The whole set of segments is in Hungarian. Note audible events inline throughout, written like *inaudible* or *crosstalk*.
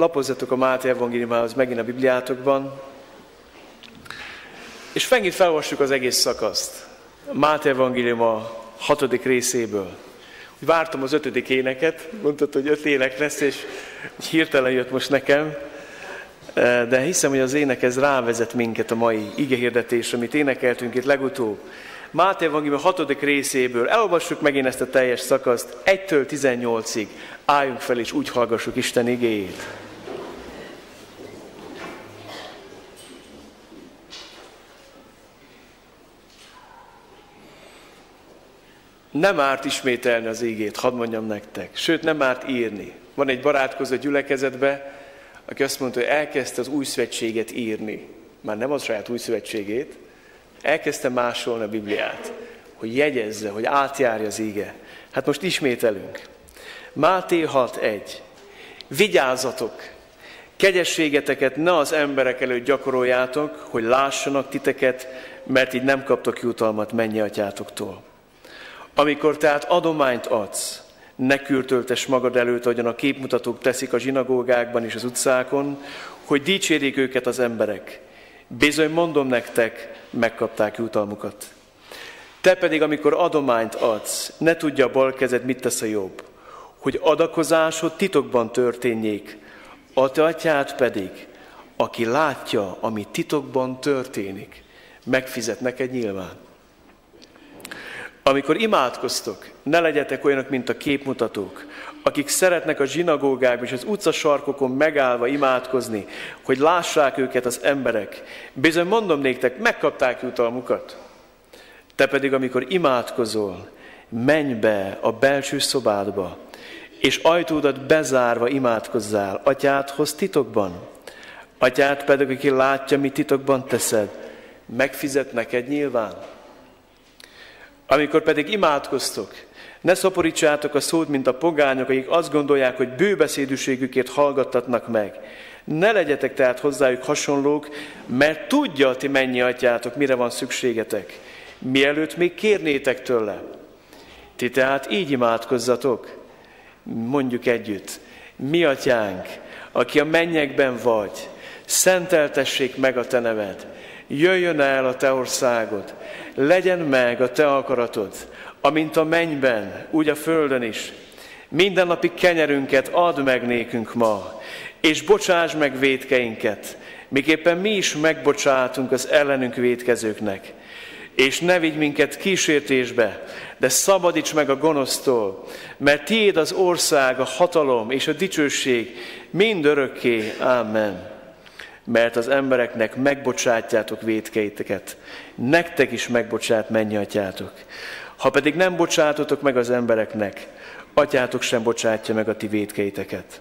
lapozzatok a Máté evangéliumához megint a Bibliátokban, és megint felolvassuk az egész szakaszt. Máté evangélium a hatodik részéből. Vártam az ötödik éneket, mondtad, hogy öt ének lesz, és hirtelen jött most nekem, de hiszem, hogy az ének ez rávezet minket a mai igehirdetésre, amit énekeltünk itt legutóbb. Máté Evangélium a hatodik részéből. Elolvassuk megint ezt a teljes szakaszt, 1-től 18-ig. Álljunk fel, és úgy hallgassuk Isten igéjét. Nem árt ismételni az ígét, hadd mondjam nektek. Sőt, nem árt írni. Van egy barátkozó gyülekezetbe, aki azt mondta, hogy elkezdte az új szövetséget írni. Már nem az saját új szövetségét, elkezdte másolni a Bibliát, hogy jegyezze, hogy átjárja az íge. Hát most ismételünk. Máté 6.1. Vigyázzatok! Kegyességeteket ne az emberek előtt gyakoroljátok, hogy lássanak titeket, mert így nem kaptok jutalmat mennyi atyátoktól. Amikor tehát adományt adsz, ne kürtöltes magad előtt, ahogyan a képmutatók teszik a zsinagógákban és az utcákon, hogy dicsérjék őket az emberek. Bizony mondom nektek, megkapták jutalmukat. Te pedig, amikor adományt adsz, ne tudja a bal kezed, mit tesz a jobb, hogy adakozásod titokban történjék, a te atyád pedig, aki látja, ami titokban történik, megfizet neked nyilván. Amikor imádkoztok, ne legyetek olyanok, mint a képmutatók, akik szeretnek a zsinagógákban és az utcasarkokon megállva imádkozni, hogy lássák őket az emberek. Bizony mondom néktek, megkapták jutalmukat. Te pedig, amikor imádkozol, menj be a belső szobádba, és ajtódat bezárva imádkozzál atyádhoz titokban. Atyát pedig, aki látja, mi titokban teszed, megfizet neked nyilván. Amikor pedig imádkoztok, ne szaporítsátok a szót, mint a pogányok, akik azt gondolják, hogy bőbeszédűségükért hallgattatnak meg. Ne legyetek tehát hozzájuk hasonlók, mert tudja ti mennyi atyátok, mire van szükségetek, mielőtt még kérnétek tőle. Ti tehát így imádkozzatok, mondjuk együtt. Mi atyánk, aki a mennyekben vagy, szenteltessék meg a te neved, jöjjön el a te országod, legyen meg a te akaratod, amint a mennyben, úgy a földön is. Mindennapi kenyerünket add meg nékünk ma, és bocsáss meg védkeinket, miképpen mi is megbocsátunk az ellenünk védkezőknek. És ne vigy minket kísértésbe, de szabadíts meg a gonosztól, mert tiéd az ország, a hatalom és a dicsőség mind örökké. Amen mert az embereknek megbocsátjátok védkeiteket, nektek is megbocsát mennyi atyátok. Ha pedig nem bocsátotok meg az embereknek, atyátok sem bocsátja meg a ti védkeiteket.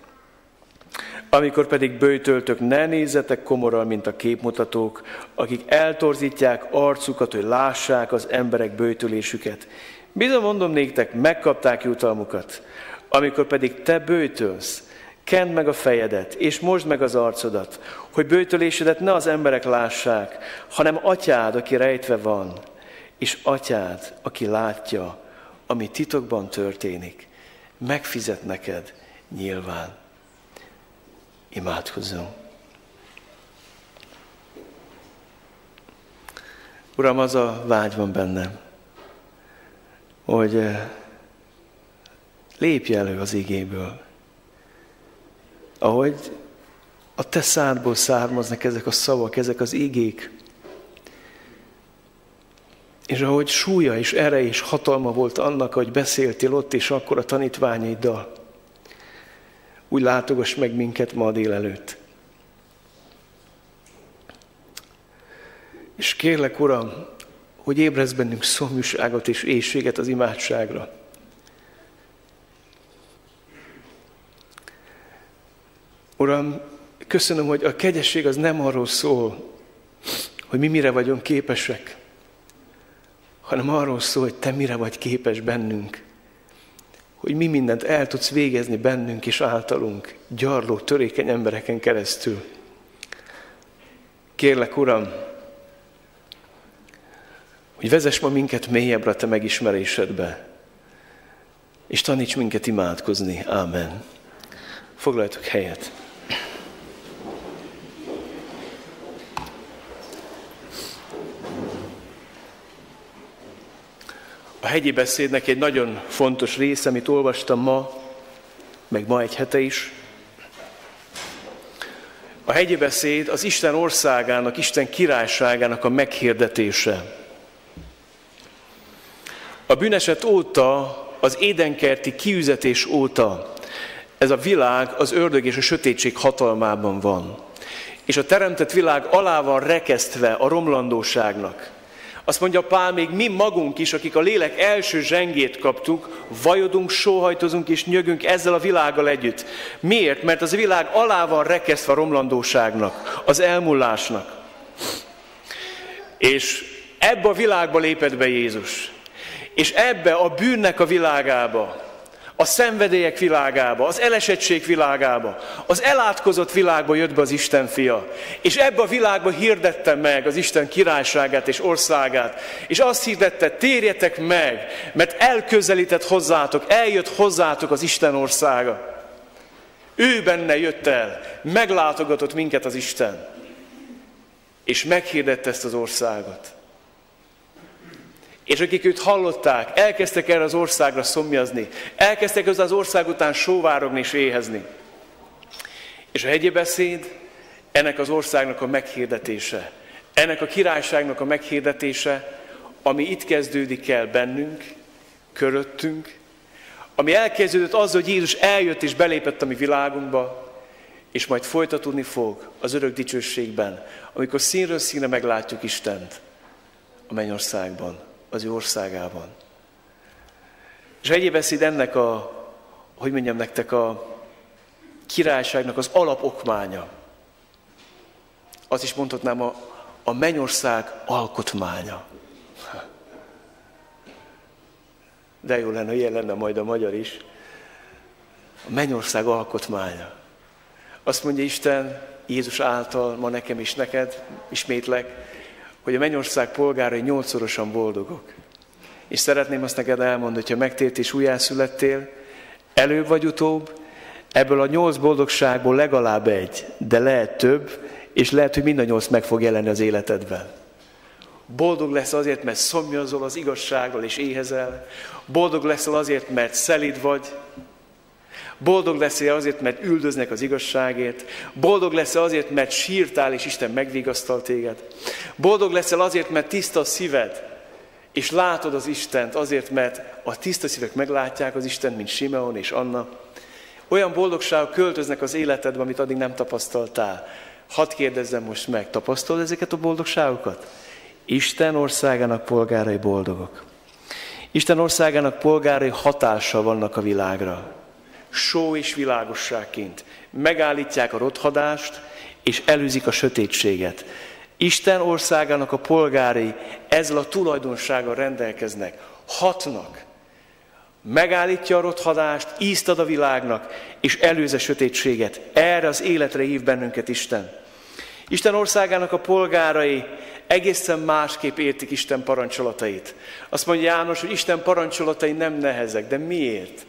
Amikor pedig bőjtöltök, ne nézzetek komoran, mint a képmutatók, akik eltorzítják arcukat, hogy lássák az emberek bőjtölésüket. Bizony mondom néktek, megkapták jutalmukat. Amikor pedig te bőjtölsz, kend meg a fejedet, és mosd meg az arcodat, hogy bőtölésedet ne az emberek lássák, hanem atyád, aki rejtve van, és atyád, aki látja, ami titokban történik, megfizet neked nyilván. Imádkozzunk. Uram, az a vágy van bennem, hogy eh, lépj elő az igéből, ahogy a te szádból származnak ezek a szavak, ezek az igék, és ahogy súlya és ereje és hatalma volt annak, hogy beszéltél ott és akkor a tanítványaiddal, úgy látogass meg minket ma délelőtt. És kérlek, Uram, hogy ébrezz bennünk szomjúságot és éjséget az imádságra. Uram, köszönöm, hogy a kegyesség az nem arról szól, hogy mi mire vagyunk képesek, hanem arról szól, hogy Te mire vagy képes bennünk. Hogy mi mindent el tudsz végezni bennünk és általunk, gyarló, törékeny embereken keresztül. Kérlek, Uram, hogy vezess ma minket mélyebbre a Te megismerésedbe, és taníts minket imádkozni. Ámen. Foglaljatok helyet. Hegyi beszédnek egy nagyon fontos része, amit olvastam ma, meg ma egy hete is. A hegyi beszéd az Isten országának, Isten királyságának a meghirdetése. A bűneset óta, az édenkerti kiüzetés óta ez a világ az ördög és a sötétség hatalmában van. És a teremtett világ alá van rekesztve a romlandóságnak. Azt mondja Pál, még mi magunk is, akik a lélek első zsengét kaptuk, vajodunk, sóhajtozunk és nyögünk ezzel a világgal együtt. Miért? Mert az világ alá van rekesztve a romlandóságnak, az elmúlásnak. És ebbe a világba lépett be Jézus. És ebbe a bűnnek a világába, a szenvedélyek világába, az elesettség világába, az elátkozott világba jött be az Isten fia. És ebbe a világba hirdette meg az Isten királyságát és országát. És azt hirdette, térjetek meg, mert elközelített hozzátok, eljött hozzátok az Isten országa. Ő benne jött el, meglátogatott minket az Isten. És meghirdette ezt az országot. És akik őt hallották, elkezdtek erre az országra szomjazni, elkezdtek az az ország után sóvárogni és éhezni. És a hegyi beszéd ennek az országnak a meghirdetése, ennek a királyságnak a meghirdetése, ami itt kezdődik el bennünk, köröttünk, ami elkezdődött azzal, hogy Jézus eljött és belépett a mi világunkba, és majd folytatódni fog az örök dicsőségben, amikor színről színre meglátjuk Istent a mennyországban az ő országában. És egyéb beszéd ennek a, hogy mondjam nektek, a királyságnak az alapokmánya. Azt is mondhatnám a, a mennyország alkotmánya. De jó lenne, ilyen lenne majd a magyar is. A mennyország alkotmánya. Azt mondja Isten Jézus által, ma nekem is neked, ismétlek, hogy a mennyország polgárai nyolcszorosan boldogok. És szeretném azt neked elmondani, hogyha megtért és újjászülettél, előbb vagy utóbb, ebből a nyolc boldogságból legalább egy, de lehet több, és lehet, hogy mind a nyolc meg fog jelenni az életedben. Boldog lesz azért, mert szomjazol az igazsággal és éhezel. Boldog leszel azért, mert szelid vagy, Boldog leszel azért, mert üldöznek az igazságért. Boldog leszel azért, mert sírtál, és Isten megvigasztal téged. Boldog leszel azért, mert tiszta a szíved, és látod az Istent azért, mert a tiszta szívek meglátják az Istent, mint Simeon és Anna. Olyan boldogságok költöznek az életedbe, amit addig nem tapasztaltál. Hadd kérdezzem most meg, tapasztalod ezeket a boldogságokat? Isten országának polgárai boldogok. Isten országának polgárai hatással vannak a világra só és világosságként. Megállítják a rothadást, és előzik a sötétséget. Isten országának a polgárai ezzel a tulajdonsággal rendelkeznek, hatnak. Megállítja a rothadást, ízt ad a világnak, és előz a sötétséget. Erre az életre hív bennünket Isten. Isten országának a polgárai egészen másképp értik Isten parancsolatait. Azt mondja János, hogy Isten parancsolatai nem nehezek, de miért?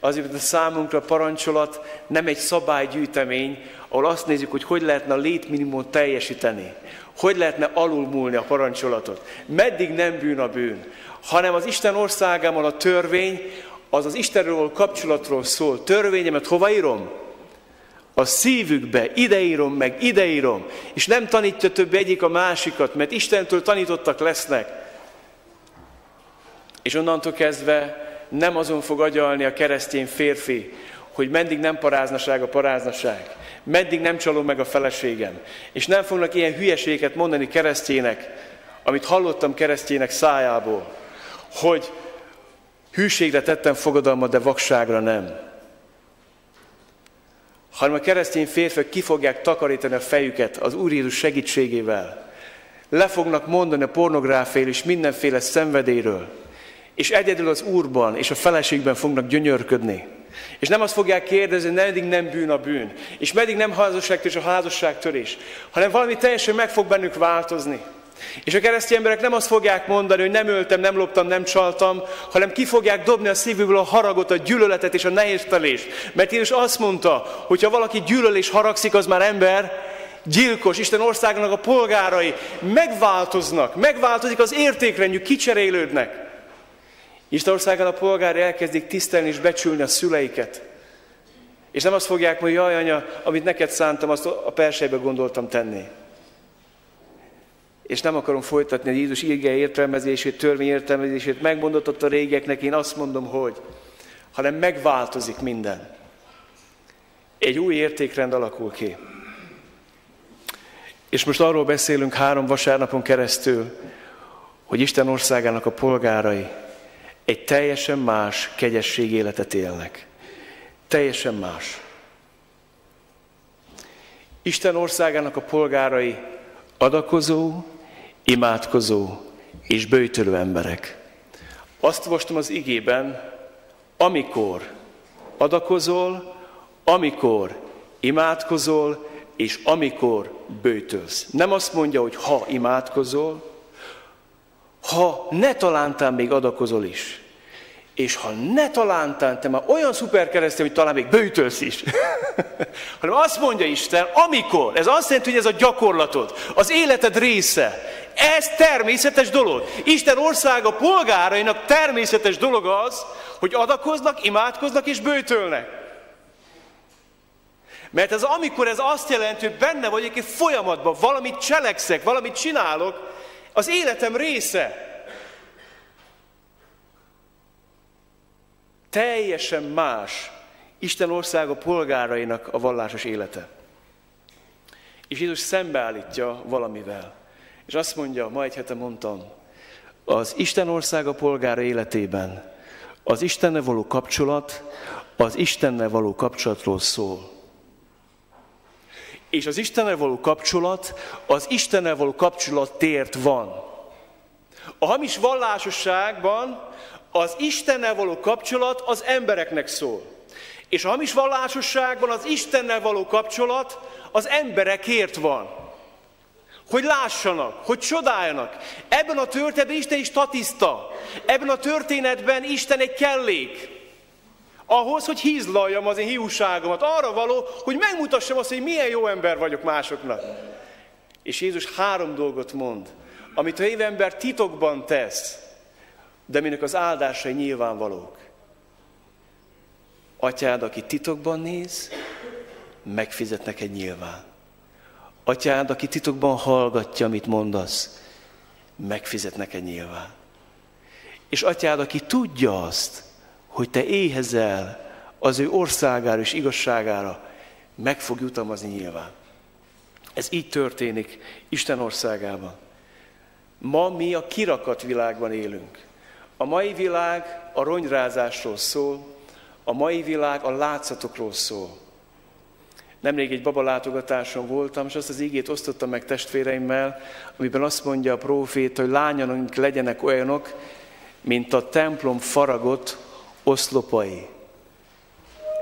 Azért, a számunkra parancsolat nem egy szabálygyűjtemény, ahol azt nézzük, hogy hogy lehetne a létminimumot teljesíteni. Hogy lehetne alulmúlni a parancsolatot. Meddig nem bűn a bűn, hanem az Isten országában a törvény, az az Istenről kapcsolatról szól. Törvényemet hova írom? A szívükbe, ideírom meg, ideírom. És nem tanítja több egyik a másikat, mert Istentől tanítottak lesznek. És onnantól kezdve nem azon fog agyalni a keresztény férfi, hogy meddig nem paráznaság a paráznaság, meddig nem csalom meg a feleségem. És nem fognak ilyen hülyeséget mondani keresztjének, amit hallottam keresztjének szájából, hogy hűségre tettem fogadalmat, de vakságra nem. Hanem a keresztény férfiak ki fogják takarítani a fejüket az Úr Jézus segítségével. Le fognak mondani a pornográfél és mindenféle szenvedéről és egyedül az Úrban és a feleségben fognak gyönyörködni. És nem azt fogják kérdezni, meddig nem bűn a bűn, és meddig nem és a házasságtörés, hanem valami teljesen meg fog bennük változni. És a keresztény emberek nem azt fogják mondani, hogy nem öltem, nem loptam, nem csaltam, hanem ki fogják dobni a szívükből a haragot, a gyűlöletet és a nehéztelést. Mert Jézus azt mondta, hogy ha valaki gyűlöl és haragszik, az már ember, gyilkos, Isten országának a polgárai megváltoznak, megváltozik az értékrendjük, kicserélődnek. Isten országán a polgári elkezdik tisztelni és becsülni a szüleiket. És nem azt fogják mondani, jaj anya, amit neked szántam, azt a persejbe gondoltam tenni. És nem akarom folytatni a Jézus ige értelmezését, törvény értelmezését, megmondott ott a régeknek, én azt mondom, hogy, hanem megváltozik minden. Egy új értékrend alakul ki. És most arról beszélünk három vasárnapon keresztül, hogy Isten országának a polgárai egy teljesen más kegyesség életet élnek. Teljesen más. Isten országának a polgárai adakozó, imádkozó és bőjtölő emberek. Azt mostom az igében, amikor adakozol, amikor imádkozol, és amikor bőtölsz. Nem azt mondja, hogy ha imádkozol, ha ne talántán még adakozol is, és ha ne talántán te már olyan szuper keresztény, hogy talán még bőtölsz is, *laughs* hanem azt mondja Isten, amikor, ez azt jelenti, hogy ez a gyakorlatod, az életed része, ez természetes dolog. Isten országa polgárainak természetes dolog az, hogy adakoznak, imádkoznak és bőtölnek. Mert ez amikor ez azt jelenti, hogy benne vagyok egy folyamatban, valamit cselekszek, valamit csinálok, az életem része. Teljesen más Isten országa polgárainak a vallásos élete. És Jézus szembeállítja valamivel. És azt mondja, ma egy hete mondtam, az Isten országa polgára életében az Istennel való kapcsolat az Istennel való kapcsolatról szól. És az Istennel való kapcsolat az Istennel való kapcsolattért van. A hamis vallásosságban az Istennel való kapcsolat az embereknek szól. És a hamis vallásosságban az Istennel való kapcsolat az emberekért van. Hogy lássanak, hogy csodáljanak. Ebben a történetben Isten is statiszta. Ebben a történetben Isten egy kellék. Ahhoz, hogy hízlaljam az én hiúságomat. Arra való, hogy megmutassam azt, hogy milyen jó ember vagyok másoknak. És Jézus három dolgot mond, amit a hív ember titokban tesz, de minek az áldásai nyilvánvalók. Atyád, aki titokban néz, megfizet neked nyilván. Atyád, aki titokban hallgatja, amit mondasz, megfizet neked nyilván. És atyád, aki tudja azt, hogy te éhezel az ő országára és igazságára, meg fog jutalmazni nyilván. Ez így történik Isten országában. Ma mi a kirakat világban élünk. A mai világ a ronyrázásról szól, a mai világ a látszatokról szól. Nemrég egy babalátogatáson voltam, és azt az ígét osztottam meg testvéreimmel, amiben azt mondja a prófét, hogy lányonunk legyenek olyanok, mint a templom faragott oszlopai.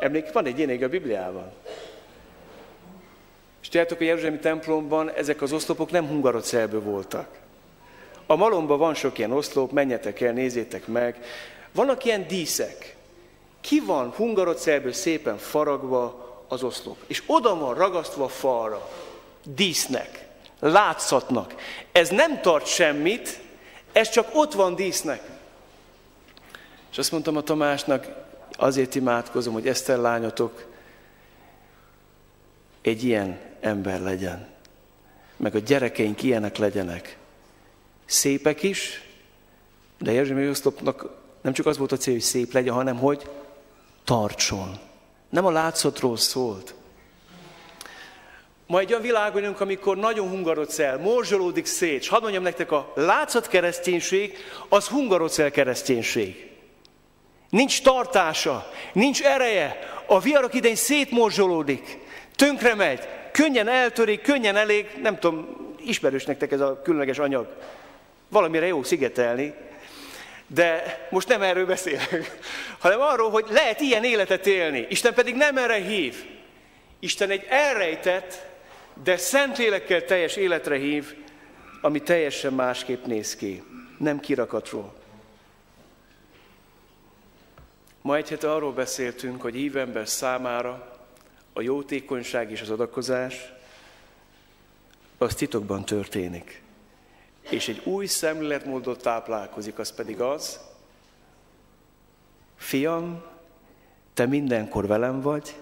Emlék, van egy ilyen a Bibliában. És tudjátok, a Jeruzsálemi templomban ezek az oszlopok nem hungarocelből voltak. A malomban van sok ilyen oszlop, menjetek el, nézzétek meg. Vannak ilyen díszek. Ki van hungarocelből szépen faragva az oszlop, és oda van ragasztva a falra. Dísznek, látszatnak. Ez nem tart semmit, ez csak ott van dísznek. És azt mondtam a Tamásnak, azért imádkozom, hogy Eszter lányotok egy ilyen ember legyen. Meg a gyerekeink ilyenek legyenek. Szépek is, de Jerzsemi Oszlopnak nem csak az volt a cél, hogy szép legyen, hanem hogy tartson. Nem a látszatról szólt. Ma egy olyan világ vagyunk, amikor nagyon hungarodsz el, morzsolódik szét, és hadd mondjam nektek, a látszat kereszténység az hungarocel kereszténység. Nincs tartása, nincs ereje, a viharok idején szétmorzsolódik, tönkre megy, könnyen eltörik, könnyen elég, nem tudom, ismerős nektek ez a különleges anyag. Valamire jó szigetelni, de most nem erről beszélek, *laughs* hanem arról, hogy lehet ilyen életet élni. Isten pedig nem erre hív. Isten egy elrejtett, de szentlélekkel teljes életre hív, ami teljesen másképp néz ki. Nem kirakatról. Ma egy hete arról beszéltünk, hogy hívember számára a jótékonyság és az adakozás az titokban történik. És egy új szemléletmódot táplálkozik, az pedig az, fiam, te mindenkor velem vagy,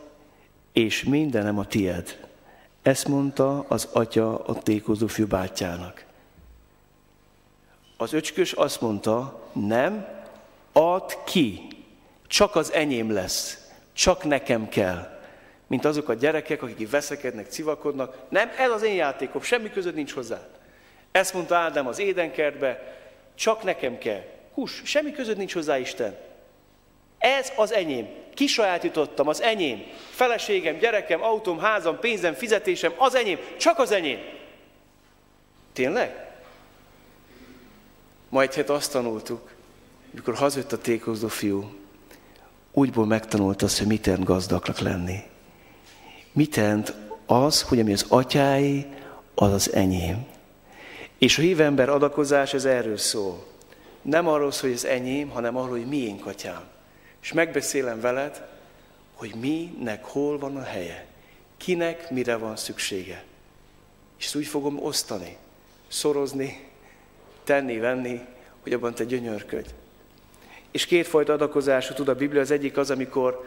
és mindenem a tied. Ezt mondta az atya a tékozó fiú bátyjának. Az öcskös azt mondta, nem, add ki, csak az enyém lesz, csak nekem kell. Mint azok a gyerekek, akik veszekednek, civakodnak. Nem, ez az én játékom, semmi között nincs hozzá. Ezt mondta Ádám az édenkertbe, csak nekem kell. Hús, semmi között nincs hozzá Isten. Ez az enyém. Kisajátítottam, az enyém. Feleségem, gyerekem, autóm, házam, pénzem, fizetésem, az enyém. Csak az enyém. Tényleg? Majd hát azt tanultuk, mikor hazajött a tékozó fiú, úgyból megtanult azt, hogy mit jelent gazdagnak lenni. Mit jelent az, hogy ami az atyái, az az enyém. És a hívember adakozás, ez erről szól. Nem arról szól, hogy ez enyém, hanem arról, hogy miénk atyám. És megbeszélem veled, hogy minek hol van a helye. Kinek mire van szüksége. És ezt úgy fogom osztani, szorozni, tenni, venni, hogy abban te gyönyörködj. És kétfajta adakozású tud a Biblia, az egyik az, amikor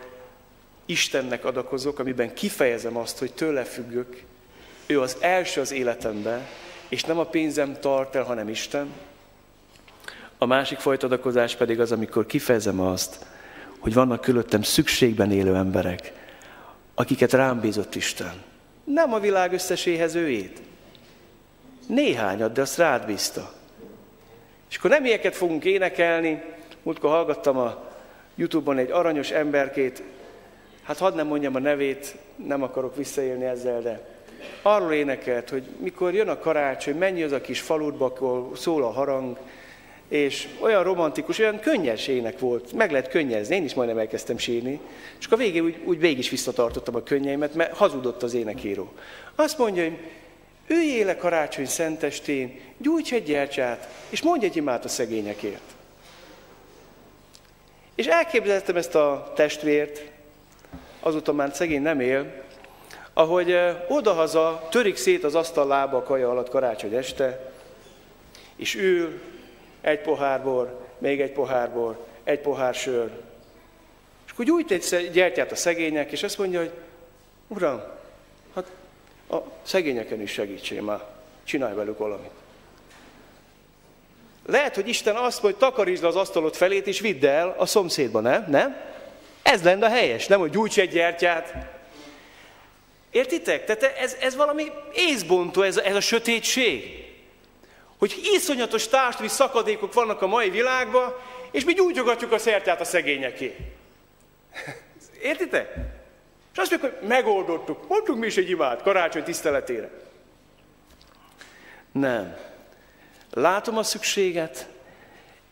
Istennek adakozok, amiben kifejezem azt, hogy tőle függök, ő az első az életemben, és nem a pénzem tart el, hanem Isten. A másik fajta adakozás pedig az, amikor kifejezem azt, hogy vannak körülöttem szükségben élő emberek, akiket rám bízott Isten. Nem a világ összeséhez őét. Néhányat, de azt rád bízta. És akkor nem ilyeket fogunk énekelni. Múltkor hallgattam a Youtube-on egy aranyos emberkét, hát hadd nem mondjam a nevét, nem akarok visszaélni ezzel, de arról énekelt, hogy mikor jön a karácsony, mennyi az a kis faludba, ahol szól a harang, és olyan romantikus, olyan könnyes ének volt, meg lehet könnyezni, én is majdnem elkezdtem sírni, és a végén úgy, úgy végig is visszatartottam a könnyeimet, mert hazudott az énekíró. Azt mondja, hogy üljél le karácsony szentestén, gyújts egy gyertyát, és mondj egy imát a szegényekért. És elképzeltem ezt a testvért, azóta már szegény nem él, ahogy odahaza törik szét az asztal lába a kaja alatt karácsony este, és ül, egy pohár bor, még egy pohár bor, egy pohár sör. És akkor gyújt egy gyertyát a szegények, és azt mondja, hogy Uram, hát a szegényeken is segítsél már, csinálj velük valamit. Lehet, hogy Isten azt mondja, hogy takarítsd az asztalot felét, és vidd el a szomszédba, nem? Nem? Ez lenne a helyes, nem, hogy gyújts egy gyertyát. Értitek? Tehát ez, ez valami észbontó, ez, ez a sötétség hogy iszonyatos társadalmi szakadékok vannak a mai világban, és mi gyújtogatjuk a szertját a szegényeké. Értitek? És azt mondjuk, hogy megoldottuk. Mondtunk mi is egy imát karácsony tiszteletére. Nem. Látom a szükséget,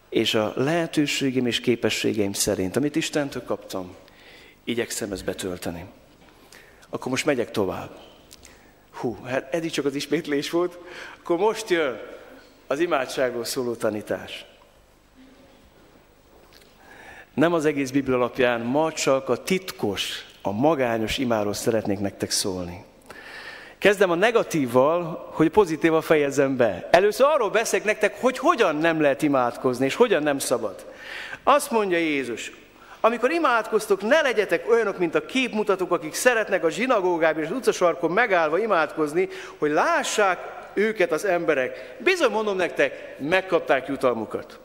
és a lehetőségem és képességeim szerint, amit Istentől kaptam, igyekszem ezt betölteni. Akkor most megyek tovább. Hú, hát eddig csak az ismétlés volt. Akkor most jön az imádságról szóló tanítás. Nem az egész Biblia alapján, ma csak a titkos, a magányos imáról szeretnék nektek szólni. Kezdem a negatívval, hogy pozitívan fejezem be. Először arról beszélek nektek, hogy hogyan nem lehet imádkozni, és hogyan nem szabad. Azt mondja Jézus, amikor imádkoztok, ne legyetek olyanok, mint a képmutatók, akik szeretnek a zsinagógában és az utcasarkon megállva imádkozni, hogy lássák őket az emberek. Bizony mondom nektek, megkapták jutalmukat.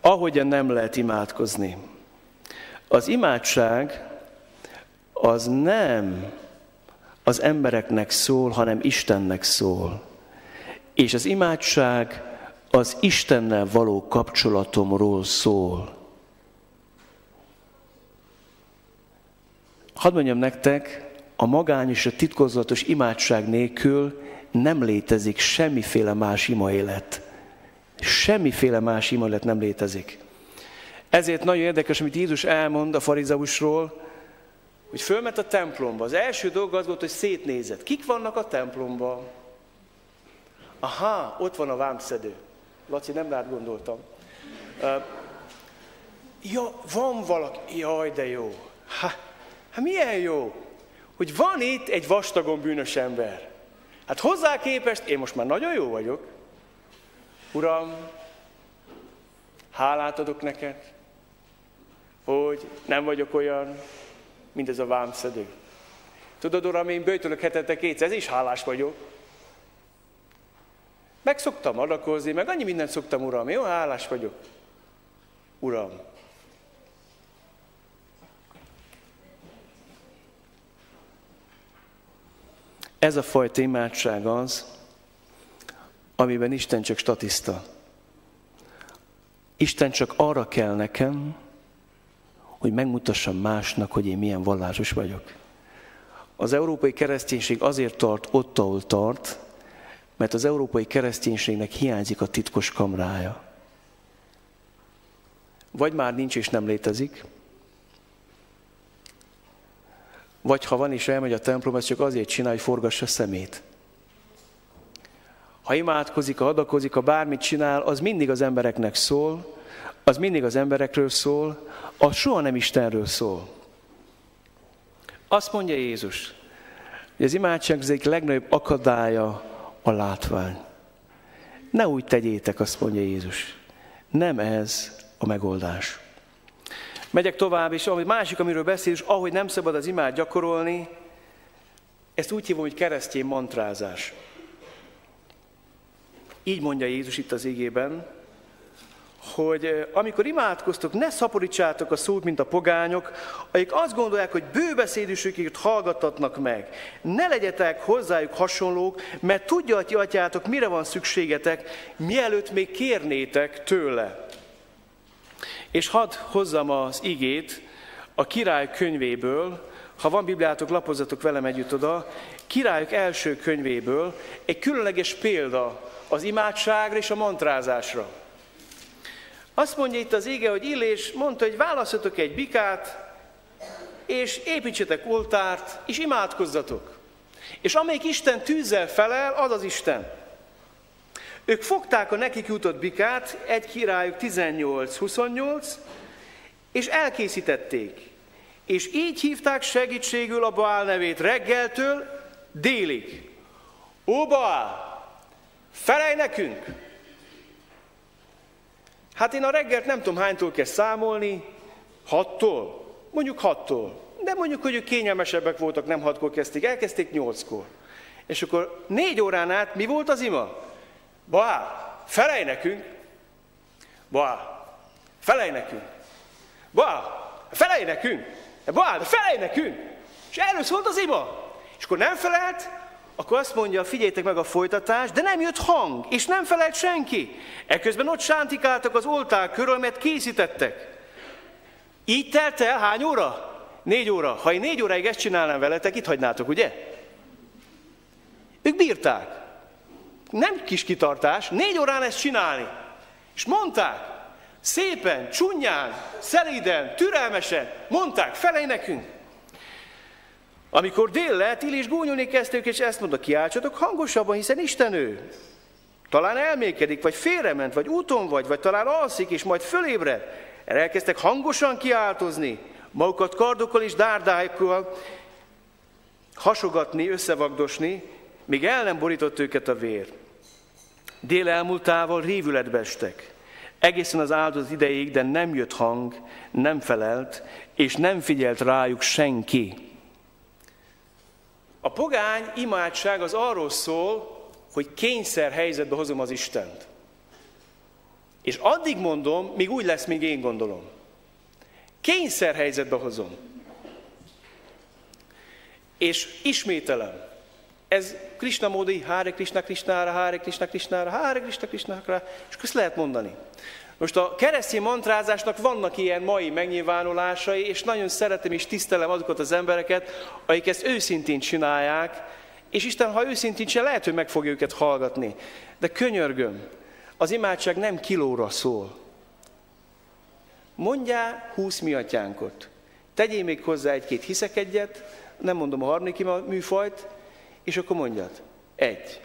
Ahogyan nem lehet imádkozni. Az imádság az nem az embereknek szól, hanem Istennek szól. És az imádság az Istennel való kapcsolatomról szól. Hadd mondjam nektek, a magány és a titkozatos imádság nélkül nem létezik semmiféle más ima élet. Semmiféle más ima élet nem létezik. Ezért nagyon érdekes, amit Jézus elmond a farizeusról, hogy fölment a templomba. Az első dolog az volt, hogy szétnézett. Kik vannak a templomban? Aha, ott van a vámszedő. Laci, nem rád gondoltam. Uh, ja, van valaki. Jaj, de jó. Ha, ha milyen jó hogy van itt egy vastagon bűnös ember. Hát hozzá képest én most már nagyon jó vagyok. Uram, hálát adok neked, hogy nem vagyok olyan, mint ez a vámszedő. Tudod, uram, én bőtölök hetente kétszer, ez is hálás vagyok. Meg szoktam adakozni, meg annyi mindent szoktam, uram, jó, hálás vagyok. Uram, Ez a fajta imádság az, amiben Isten csak statiszta. Isten csak arra kell nekem, hogy megmutassam másnak, hogy én milyen vallásos vagyok. Az európai kereszténység azért tart ott, ahol tart, mert az európai kereszténységnek hiányzik a titkos kamrája. Vagy már nincs és nem létezik, vagy ha van és elmegy a templom, ez csak azért csinál, hogy forgassa szemét. Ha imádkozik, ha adakozik, ha bármit csinál, az mindig az embereknek szól, az mindig az emberekről szól, az soha nem Istenről szól. Azt mondja Jézus, hogy az imádság az egyik legnagyobb akadálya a látvány. Ne úgy tegyétek, azt mondja Jézus. Nem ez a megoldás. Megyek tovább, és ami másik, amiről beszél, és ahogy nem szabad az imád gyakorolni, ezt úgy hívom, hogy keresztény mantrázás. Így mondja Jézus itt az igében, hogy amikor imádkoztok, ne szaporítsátok a szót, mint a pogányok, akik azt gondolják, hogy bőbeszédűségét hallgattatnak meg. Ne legyetek hozzájuk hasonlók, mert tudja a atyátok, mire van szükségetek, mielőtt még kérnétek tőle. És hadd hozzam az igét a király könyvéből, ha van Bibliátok, lapozzatok velem együtt oda, királyok első könyvéből egy különleges példa az imádságra és a mantrázásra. Azt mondja itt az ége, hogy Illés mondta, hogy választhatok egy bikát, és építsetek oltárt, és imádkozzatok. És amelyik Isten tűzzel felel, az az Isten. Ők fogták a nekik jutott bikát, egy királyuk 18-28, és elkészítették. És így hívták segítségül a Baál nevét reggeltől délig. Ó Baál, felej nekünk! Hát én a reggelt nem tudom hánytól kell számolni, hattól, mondjuk hattól. De mondjuk, hogy ők kényelmesebbek voltak, nem hatkor kezdték, elkezdték nyolckor. És akkor négy órán át mi volt az ima? Baá, felej nekünk! Baá, felej nekünk! Baá, felej nekünk! Baá, felej nekünk! És erről szólt az ima. És akkor nem felelt, akkor azt mondja, figyeljétek meg a folytatást, de nem jött hang, és nem felelt senki. Ekközben ott sántikáltak az oltár körül, mert készítettek. Így telt el hány óra? Négy óra. Ha én négy óráig ezt csinálnám veletek, itt hagynátok, ugye? Ők bírták nem kis kitartás, négy órán ezt csinálni. És mondták, szépen, csúnyán, szelíden, türelmesen, mondták, felej nekünk. Amikor dél lett, és gúnyolni kezdték, és ezt mondta, kiáltsatok hangosabban, hiszen Isten ő. Talán elmékedik, vagy félrement, vagy úton vagy, vagy talán alszik, és majd fölébred. Erre elkezdtek hangosan kiáltozni, magukat kardokkal és dárdáikkal hasogatni, összevagdosni, míg el nem borított őket a vér. Dél elmúltával révületbe estek. Egészen az áldozat ideig, de nem jött hang, nem felelt, és nem figyelt rájuk senki. A pogány imádság az arról szól, hogy kényszer helyzetbe hozom az Istent. És addig mondom, míg úgy lesz, míg én gondolom. Kényszer helyzetbe hozom. És ismételem. Ez Krishna módi, Hare Krishna Krishnára, Hare Krishna Krishnára, Hare Krishna Krishnára, és ezt lehet mondani. Most a keresztény mantrázásnak vannak ilyen mai megnyilvánulásai, és nagyon szeretem és tisztelem azokat az embereket, akik ezt őszintén csinálják, és Isten, ha őszintén csinál, lehet, hogy meg fogja őket hallgatni. De könyörgöm, az imádság nem kilóra szól. Mondjál húsz mi atyánkot. Tegyél még hozzá egy-két hiszekedjet, nem mondom a harmadik műfajt, és akkor mondjad, egy,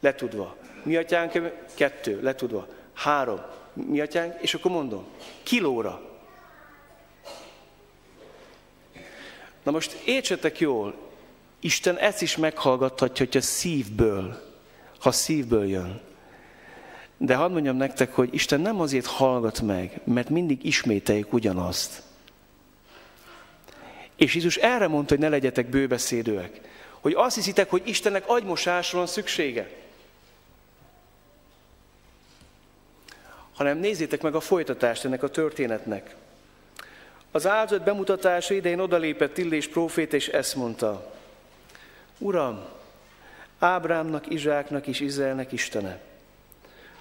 letudva. Mi atyánk, kettő, letudva. Három, mi atyánk, és akkor mondom, kilóra. Na most értsetek jól, Isten ezt is meghallgathatja, hogyha szívből, ha szívből jön. De hadd mondjam nektek, hogy Isten nem azért hallgat meg, mert mindig ismételjük ugyanazt. És Jézus erre mondta, hogy ne legyetek bőbeszédőek. Hogy azt hiszitek, hogy Istennek agymosásra van szüksége. Hanem nézzétek meg a folytatást ennek a történetnek. Az áldozat bemutatása idején odalépett Illés prófét, és ezt mondta. Uram, Ábrámnak, Izsáknak és Izraelnek Istene.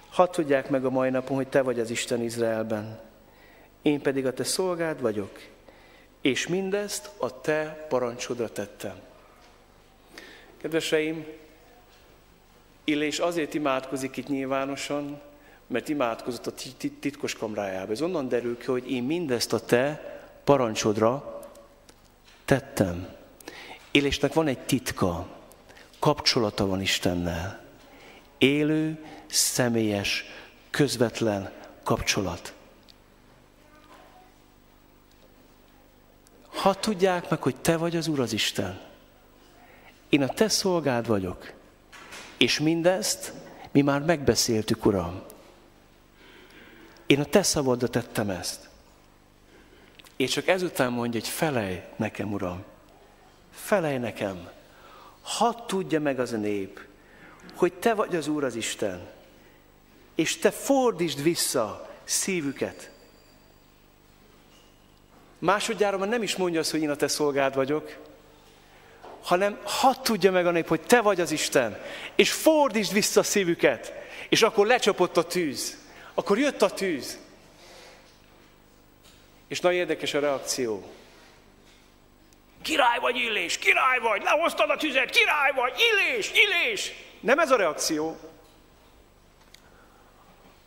Hadd tudják meg a mai napon, hogy Te vagy az Isten Izraelben. Én pedig a Te szolgád vagyok, és mindezt a Te parancsodra tettem. Kedveseim, Illés azért imádkozik itt nyilvánosan, mert imádkozott a titkos kamrájába. Ez onnan derül ki, hogy én mindezt a Te parancsodra tettem. Élésnek van egy titka, kapcsolata van Istennel. Élő, személyes, közvetlen kapcsolat. Ha tudják meg, hogy Te vagy az Úr az Isten, én a Te szolgád vagyok, és mindezt mi már megbeszéltük, Uram. Én a Te szabadra tettem ezt. És csak ezután mondja, hogy felej nekem, Uram. Felej nekem. Hadd tudja meg az a nép, hogy Te vagy az Úr az Isten, és Te fordítsd vissza szívüket. Másodjára már nem is mondja azt, hogy én a Te szolgád vagyok, hanem hadd tudja meg a nép, hogy Te vagy az Isten, és fordítsd vissza szívüket. És akkor lecsapott a tűz. Akkor jött a tűz. És nagyon érdekes a reakció. Király vagy Illés, király vagy, lehoztad a tüzet, király vagy, Illés, Illés. Nem ez a reakció.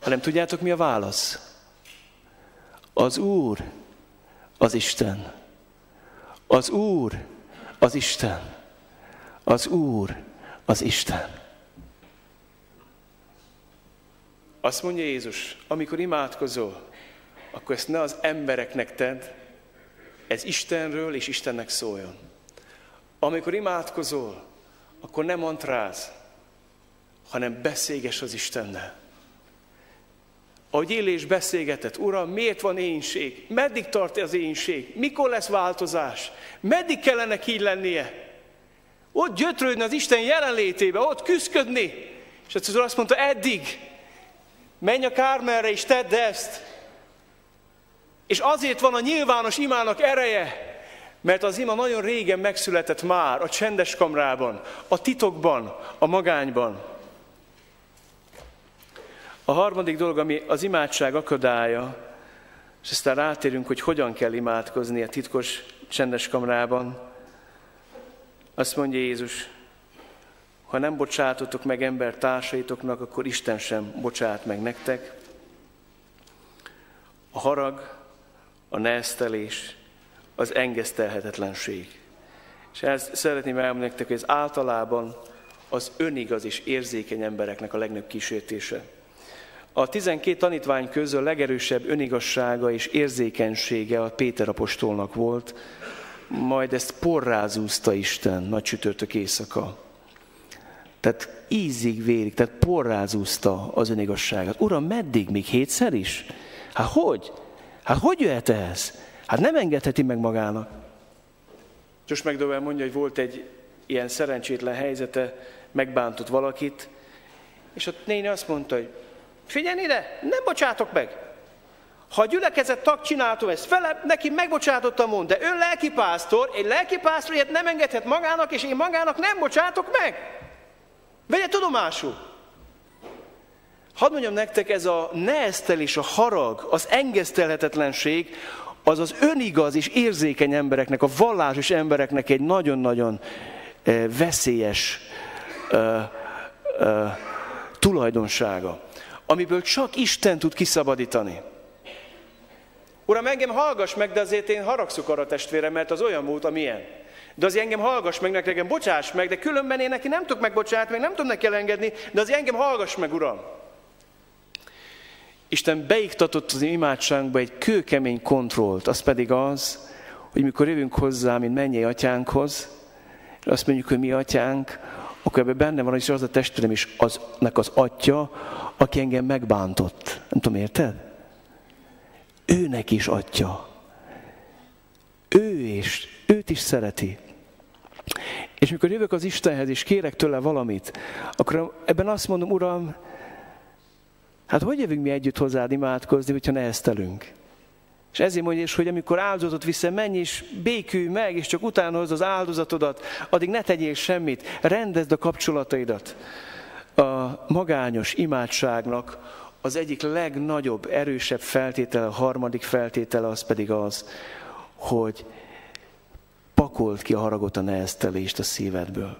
Hanem tudjátok mi a válasz? Az Úr, az Isten. Az Úr, az Isten. Az Úr, az Isten. Azt mondja Jézus, amikor imádkozol, akkor ezt ne az embereknek tedd, ez Istenről és Istennek szóljon. Amikor imádkozol, akkor nem antráz, hanem beszéges az Istennel. Ahogy élés beszélgetett, Uram, miért van énség? Meddig tart az énség? Mikor lesz változás? Meddig kellene így lennie? Ott gyötrődni az Isten jelenlétébe, ott küzdködni. És az azt mondta, eddig, menj a kármerre és tedd ezt. És azért van a nyilvános imának ereje, mert az ima nagyon régen megszületett már a csendes kamrában, a titokban, a magányban. A harmadik dolog, ami az imádság akadálya, és aztán rátérünk, hogy hogyan kell imádkozni a titkos csendes kamrában. Azt mondja Jézus, ha nem bocsátotok meg ember társaitoknak, akkor Isten sem bocsát meg nektek. A harag, a neheztelés, az engesztelhetetlenség. És ezt szeretném elmondani nektek, hogy ez általában az önigaz és érzékeny embereknek a legnagyobb kísértése. A 12 tanítvány közül a legerősebb önigassága és érzékenysége a Péter apostolnak volt, majd ezt porrázúzta Isten nagy csütörtök éjszaka. Tehát ízig vérig, tehát porrázúzta az önigasságot. Uram, meddig? Még hétszer is? Hát hogy? Hát hogy jöhet ez? Hát nem engedheti meg magának. Josh McDowell mondja, hogy volt egy ilyen szerencsétlen helyzete, megbántott valakit, és ott néni azt mondta, hogy figyelj ide, nem bocsátok meg. Ha a gyülekezet tag csinálta ezt fele, neki megbocsátottam mond, de ő lelkipásztor, egy lelkipásztor ilyet nem engedhet magának, és én magának nem bocsátok meg. Vegye tudomásul. Hadd mondjam nektek, ez a neheztelés, a harag, az engesztelhetetlenség, az az önigaz és érzékeny embereknek, a vallásos embereknek egy nagyon-nagyon eh, veszélyes uh, uh, tulajdonsága, amiből csak Isten tud kiszabadítani. Uram, engem hallgass meg, de azért én haragszok arra testvérem, mert az olyan múlt, amilyen. De azért engem hallgass meg, nekem bocsáss meg, de különben én neki nem tudok megbocsátni, meg nem tudom neki elengedni, de azért engem hallgass meg, Uram. Isten beiktatott az imádságunkba egy kőkemény kontrollt, az pedig az, hogy mikor jövünk hozzá, mint mennyei atyánkhoz, azt mondjuk, hogy mi atyánk, akkor ebben benne van, hogy az a testvérem is aznak az atya, aki engem megbántott. Nem tudom, érted? Őnek is atya. Ő és őt őt is szereti. És mikor jövök az Istenhez, és kérek tőle valamit, akkor ebben azt mondom, Uram, hát hogy jövünk mi együtt hozzád imádkozni, hogyha neheztelünk? És ezért mondja is, hogy amikor áldozatot viszem, menj és békülj meg, és csak utána hozd az áldozatodat, addig ne tegyél semmit, rendezd a kapcsolataidat. A magányos imádságnak az egyik legnagyobb, erősebb feltétele, a harmadik feltétele az pedig az, hogy pakolt ki a haragot, a neheztelést a szívedből.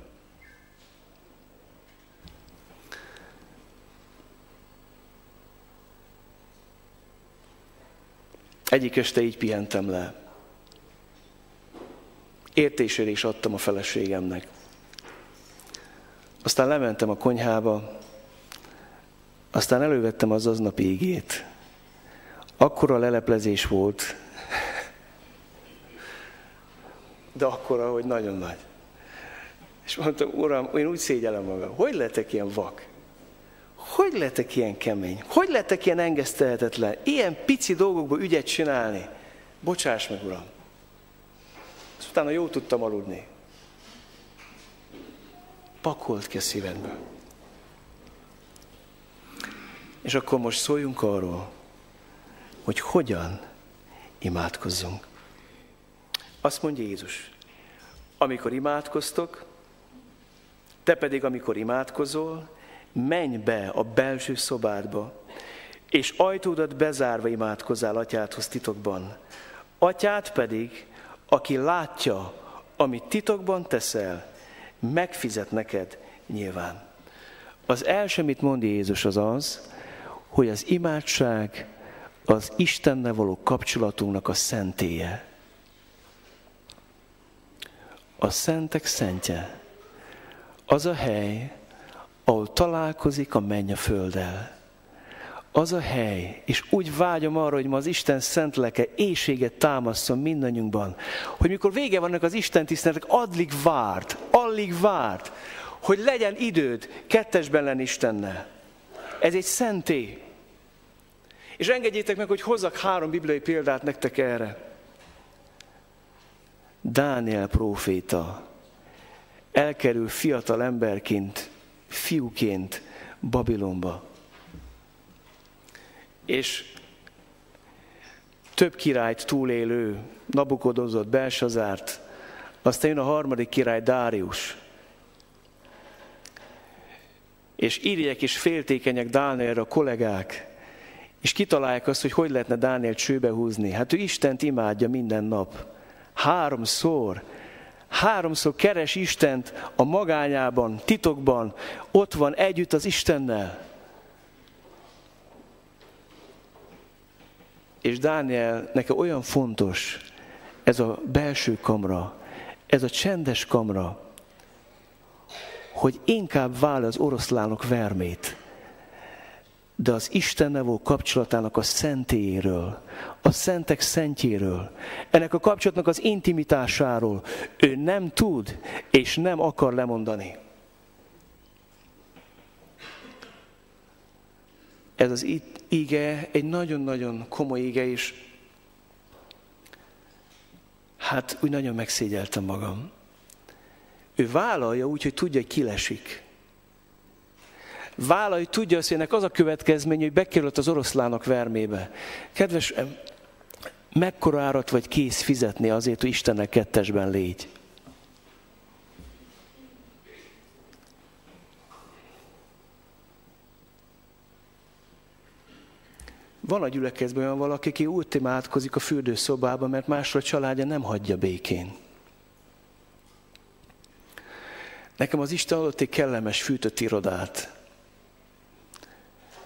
Egyik este így pihentem le. Értésére is adtam a feleségemnek. Aztán lementem a konyhába, aztán elővettem az aznapi ígét. Akkora leleplezés volt, de akkora, hogy nagyon nagy. És mondtam, Uram, én úgy szégyellem magam, hogy lehetek ilyen vak? Hogy lehetek ilyen kemény? Hogy lehetek ilyen engesztelhetetlen? Ilyen pici dolgokból ügyet csinálni? Bocsáss meg, Uram. És utána jó tudtam aludni. Pakolt ki a szívedből. És akkor most szóljunk arról, hogy hogyan imádkozzunk. Azt mondja Jézus, amikor imádkoztok, te pedig, amikor imádkozol, menj be a belső szobádba, és ajtódat bezárva imádkozzál atyádhoz titokban. Atyát pedig, aki látja, amit titokban teszel, megfizet neked nyilván. Az első, amit mond Jézus, az az, hogy az imádság az Istennel való kapcsolatunknak a szentélye. A szentek szentje az a hely, ahol találkozik a menny a földdel. Az a hely, és úgy vágyom arra, hogy ma az Isten szent leke éjséget támaszson mindannyiunkban, hogy mikor vége vannak az Isten tiszteletnek, adlig várt, alig várt, hogy legyen időd kettesben lenni Istennel. Ez egy szenté. És engedjétek meg, hogy hozzak három bibliai példát nektek erre. Dániel próféta elkerül fiatal emberként, fiúként Babilonba. És több királyt túlélő, Nabukodozott, Belsazárt, aztán jön a harmadik király, Dárius. És írják és féltékenyek Dánielre a kollégák, és kitalálják azt, hogy hogy lehetne Dániel csőbe húzni. Hát ő Istent imádja minden nap. Háromszor. Háromszor keres Istent a magányában, titokban. Ott van együtt az Istennel. És Dániel, neki olyan fontos ez a belső kamra, ez a csendes kamra, hogy inkább vál az oroszlánok vermét, de az Istennel való kapcsolatának a szentélyéről, a szentek szentjéről, ennek a kapcsolatnak az intimitásáról ő nem tud és nem akar lemondani. Ez az ige egy nagyon-nagyon komoly ige, és hát úgy nagyon megszégyeltem magam. Ő vállalja úgy, hogy tudja, hogy kilesik vállalj, tudja azt, hogy ennek az a következmény, hogy bekerült az oroszlának vermébe. Kedves, mekkora árat vagy kész fizetni azért, hogy Istennek kettesben légy? Van a gyülekezben olyan valaki, aki úgy imádkozik a fürdőszobában, mert másra a családja nem hagyja békén. Nekem az Isten adott egy kellemes fűtött irodát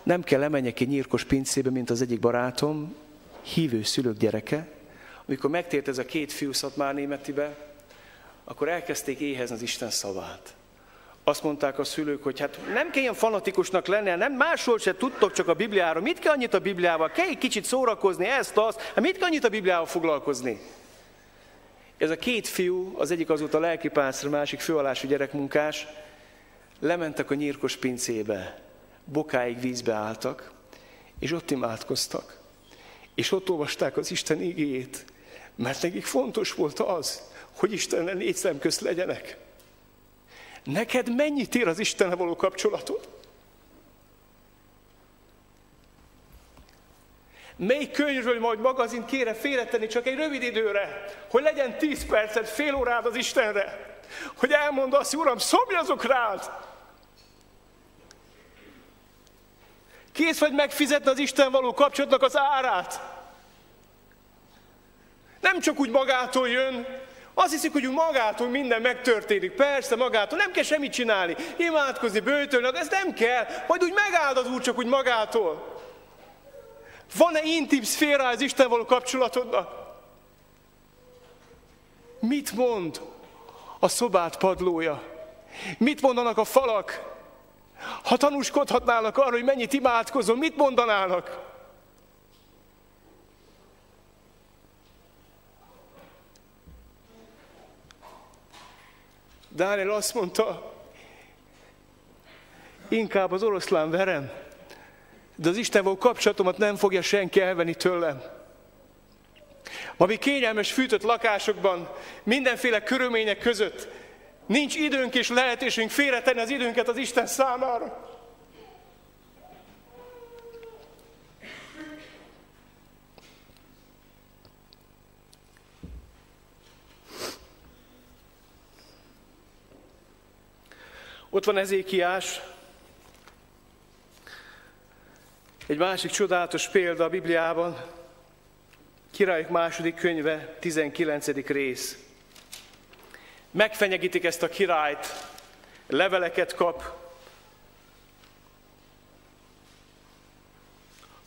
nem kell lemenjek egy nyírkos pincébe, mint az egyik barátom, hívő szülők gyereke. Amikor megtért ez a két fiú már németibe, akkor elkezdték éhezni az Isten szavát. Azt mondták a szülők, hogy hát nem kell ilyen fanatikusnak lenni, nem másról se tudtok csak a Bibliáról. Mit kell annyit a Bibliával? Kell egy kicsit szórakozni, ezt, azt. Hát mit kell annyit a Bibliával foglalkozni? Ez a két fiú, az egyik azóta lelkipászra, a másik főalású gyerekmunkás, lementek a nyírkos pincébe bokáig vízbe álltak, és ott imádkoztak. És ott olvasták az Isten igéjét, mert nekik fontos volt az, hogy Istennel négy szem közt legyenek. Neked mennyit ér az Istennel való kapcsolatod? Mely könyvről majd magazint kére félretenni csak egy rövid időre, hogy legyen tíz percet, fél órád az Istenre, hogy elmond azt, Uram, szomjazok rád. Kész vagy megfizetni az Isten való kapcsolatnak az árát. Nem csak úgy magától jön, azt hiszik, hogy magától minden megtörténik. Persze, magától. Nem kell semmit csinálni. Imádkozni, bőtölni, ez nem kell. Majd úgy megáld az Úr csak úgy magától. Van-e intim szféra az Isten való kapcsolatodnak? Mit mond a szobát padlója? Mit mondanak a falak? Ha tanúskodhatnának arra, hogy mennyit imádkozom, mit mondanának? Dániel azt mondta, inkább az oroszlán verem, de az Istenvel kapcsolatomat nem fogja senki elvenni tőlem. Ma mi kényelmes fűtött lakásokban, mindenféle körülmények között nincs időnk és lehetőségünk félretenni az időnket az Isten számára. Ott van Ezékiás, egy másik csodálatos példa a Bibliában, Királyok második könyve, 19. rész. Megfenyegítik ezt a királyt, leveleket kap,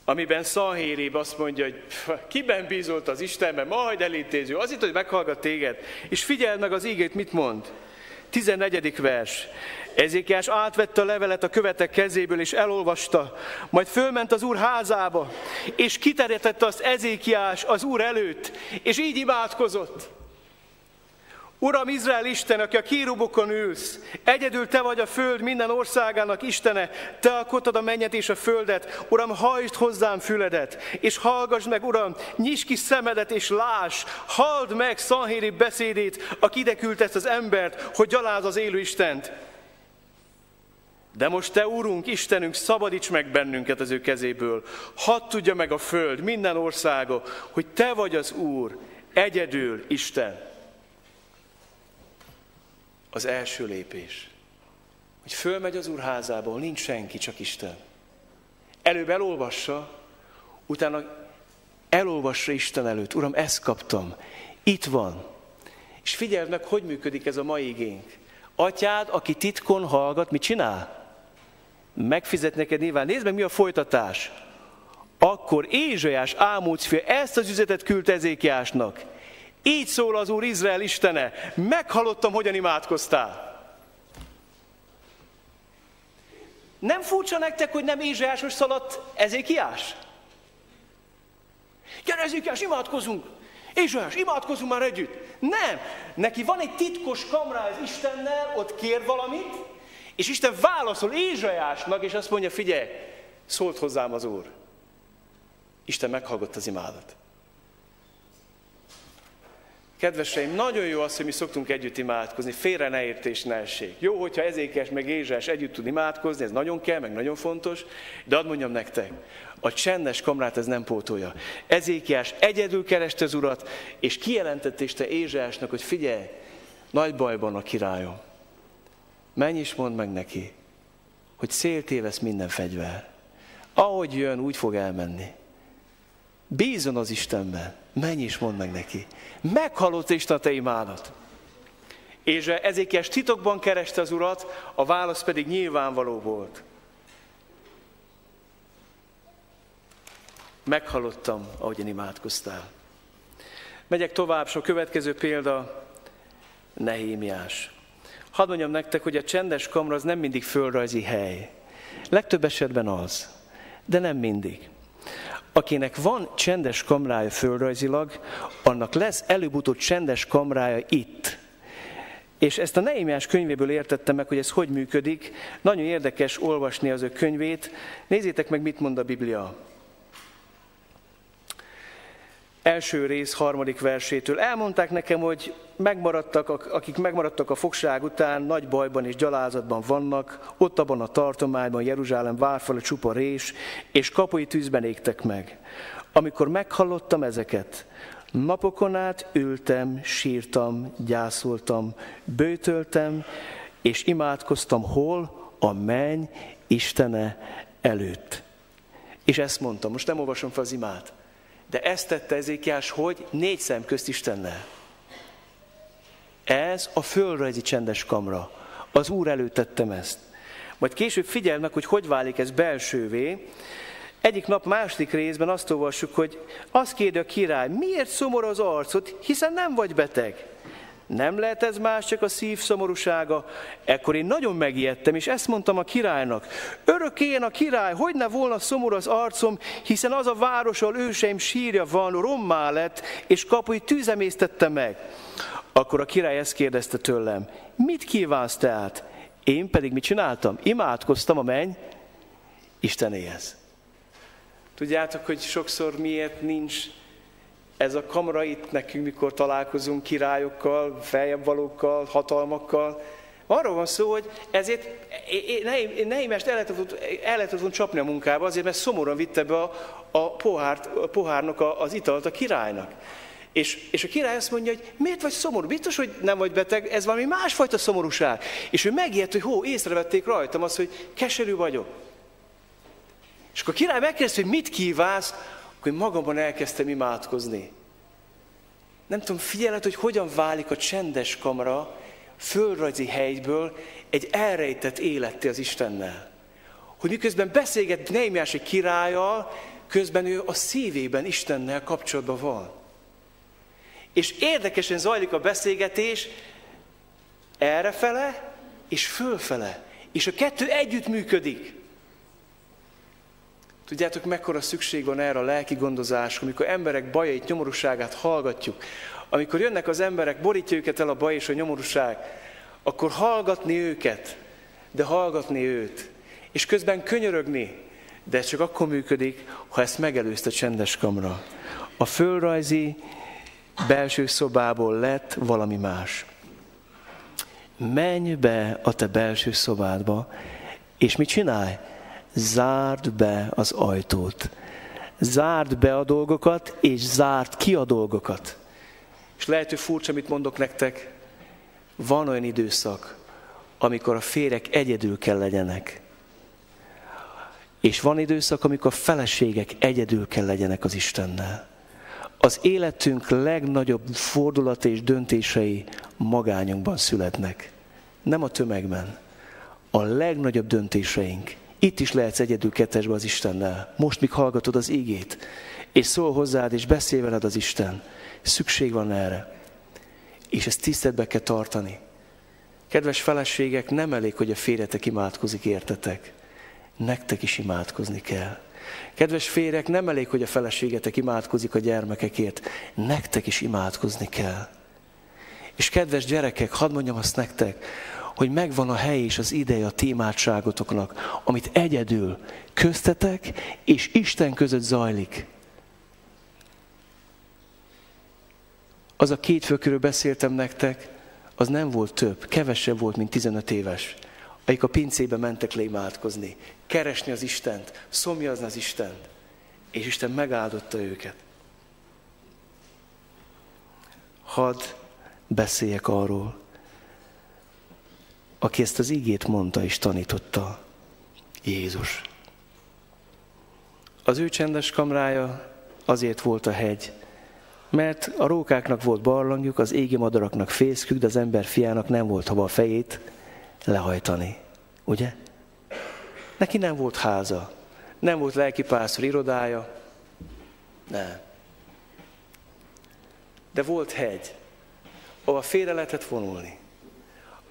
amiben Szalhérib azt mondja, hogy kiben bízolt az Istenben, majd elintéző, azért, hogy meghallgat téged, és figyeld meg az ígét, mit mond. 14. vers. Ezékiás átvette a levelet a követek kezéből, és elolvasta, majd fölment az úr házába, és kiterjedette azt Ezékiás az úr előtt, és így imádkozott. Uram, Izrael Isten, aki a kírubokon ülsz, egyedül Te vagy a föld minden országának Istene, Te alkottad a mennyet és a földet, Uram, hajtsd hozzám füledet, és hallgass meg, Uram, nyisd ki szemedet és láss, halld meg Szanhéri beszédét, aki ide küldte ezt az embert, hogy gyaláz az élő Istent. De most Te, Urunk, Istenünk, szabadíts meg bennünket az ő kezéből. Hadd tudja meg a föld, minden országa, hogy Te vagy az Úr, egyedül Isten. Az első lépés, hogy fölmegy az Úr házából, nincs senki, csak Isten. Előbb elolvassa, utána elolvassa Isten előtt. Uram, ezt kaptam, itt van. És figyeld meg, hogy működik ez a mai igénk. Atyád, aki titkon hallgat, mit csinál? megfizet neked nyilván. Nézd meg, mi a folytatás. Akkor Ézsajás Ámóc fia ezt az üzetet küldte Ezékiásnak. Így szól az Úr Izrael Istene, meghallottam, hogyan imádkoztál. Nem furcsa nektek, hogy nem Ézsajáshoz szaladt Ezékiás? Gyere Ezékiás, imádkozunk! Ézsajás, imádkozunk már együtt! Nem! Neki van egy titkos kamra az Istennel, ott kér valamit, és Isten válaszol Ézsajásnak, és azt mondja, figyelj, szólt hozzám az Úr. Isten meghallgott az imádat. Kedveseim, nagyon jó az, hogy mi szoktunk együtt imádkozni, félre ne értés ne essék. Jó, hogyha ezékes meg Ézsás együtt tud imádkozni, ez nagyon kell, meg nagyon fontos, de ad mondjam nektek, a csendes kamrát ez nem pótolja. Ezékiás egyedül kereste az urat, és kijelentette Isten Ézsásnak, hogy figyelj, nagy bajban a királyom. Menj és mondd meg neki, hogy széltévesz minden fegyver. Ahogy jön, úgy fog elmenni. Bízon az Istenben. Menj és mondd meg neki. Meghallott Isten a te imádat. És ezékes titokban kereste az Urat, a válasz pedig nyilvánvaló volt. Meghallottam, ahogyan imádkoztál. Megyek tovább, so következő példa, Nehémiás. Hadd mondjam nektek, hogy a csendes kamra az nem mindig földrajzi hely. Legtöbb esetben az, de nem mindig. Akinek van csendes kamrája földrajzilag, annak lesz előbb-utóbb csendes kamrája itt. És ezt a Neémiás könyvéből értettem meg, hogy ez hogy működik. Nagyon érdekes olvasni az ő könyvét. Nézzétek meg, mit mond a Biblia. Első rész harmadik versétől. Elmondták nekem, hogy megmaradtak, akik megmaradtak a fogság után, nagy bajban és gyalázatban vannak, ott abban a tartományban Jeruzsálem várfala csupa rés, és kapui tűzben égtek meg. Amikor meghallottam ezeket, napokon át ültem, sírtam, gyászoltam, bőtöltem, és imádkoztam hol? A menny Istene előtt. És ezt mondtam, most nem olvasom fel az imát, de ezt tette Ezékiás, hogy négy szem közt Istennel. Ez a földrajzi csendes kamra. Az Úr előtt tettem ezt. Majd később figyeld meg, hogy hogy válik ez belsővé. Egyik nap második részben azt olvassuk, hogy azt kérde a király, miért szomorú az arcod, hiszen nem vagy beteg. Nem lehet ez más, csak a szív szomorúsága. Ekkor én nagyon megijedtem, és ezt mondtam a királynak. Örökén a király, hogy ne volna szomorú az arcom, hiszen az a város, ahol őseim sírja van, rommá lett, és kapui tűzemésztette meg. Akkor a király ezt kérdezte tőlem, mit kívánsz tehát? Én pedig mit csináltam? Imádkoztam a menny Istenéhez. Tudjátok, hogy sokszor miért nincs ez a kamera itt nekünk, mikor találkozunk királyokkal, feljebb valókkal, hatalmakkal. Arról van szó, hogy ezért Nehimest el lehetett csapni a munkába, azért mert szomorúan vitte be a, a, pohárt, a pohárnak a, az italt a királynak. És, és a király azt mondja, hogy miért vagy szomorú? Biztos, hogy nem vagy beteg, ez valami másfajta szomorúság. És ő megijedt, hogy hó, észrevették rajtam azt, hogy keserű vagyok. És akkor a király megkérdezte, hogy mit kívánsz, akkor én magamban elkezdtem imádkozni. Nem tudom, figyeled, hogy hogyan válik a csendes kamera földrajzi helyből egy elrejtett életté az Istennel. Hogy miközben beszélget Neimiás egy királlyal, közben ő a szívében Istennel kapcsolatban van. És érdekesen zajlik a beszélgetés errefele és fölfele. És a kettő együtt működik. Tudjátok, mekkora szükség van erre a lelki gondozásra, amikor emberek bajait, nyomorúságát hallgatjuk. Amikor jönnek az emberek, borítja őket el a baj és a nyomorúság, akkor hallgatni őket, de hallgatni őt. És közben könyörögni, de ez csak akkor működik, ha ezt megelőzte csendes kamra. A fölrajzi belső szobából lett valami más. Menj be a te belső szobádba, és mit csinálj? Zárd be az ajtót. Zárd be a dolgokat, és zárd ki a dolgokat. És lehet, hogy furcsa, amit mondok nektek, van olyan időszak, amikor a férek egyedül kell legyenek. És van időszak, amikor a feleségek egyedül kell legyenek az Istennel. Az életünk legnagyobb fordulat és döntései magányunkban születnek. Nem a tömegben. A legnagyobb döntéseink itt is lehetsz egyedül kettesbe az Istennel. Most, míg hallgatod az ígét, és szól hozzád, és beszél veled az Isten. Szükség van erre. És ezt tiszteletbe kell tartani. Kedves feleségek, nem elég, hogy a férjetek imádkozik, értetek. Nektek is imádkozni kell. Kedves férek, nem elég, hogy a feleségetek imádkozik a gyermekekért. Nektek is imádkozni kell. És kedves gyerekek, hadd mondjam azt nektek, hogy megvan a hely és az ideje a témátságotoknak, amit egyedül köztetek és Isten között zajlik. Az a két főkörül beszéltem nektek, az nem volt több, kevesebb volt, mint 15 éves, akik a pincébe mentek lémátkozni, keresni az Istent, szomjazni az Istent, és Isten megáldotta őket. Hadd beszéljek arról, aki ezt az igét mondta és tanította, Jézus. Az ő csendes kamrája azért volt a hegy, mert a rókáknak volt barlangjuk, az égi madaraknak fészkük, de az ember fiának nem volt hova a fejét lehajtani. Ugye? Neki nem volt háza, nem volt lelkipásztor irodája, nem. De volt hegy, ahol félre lehetett vonulni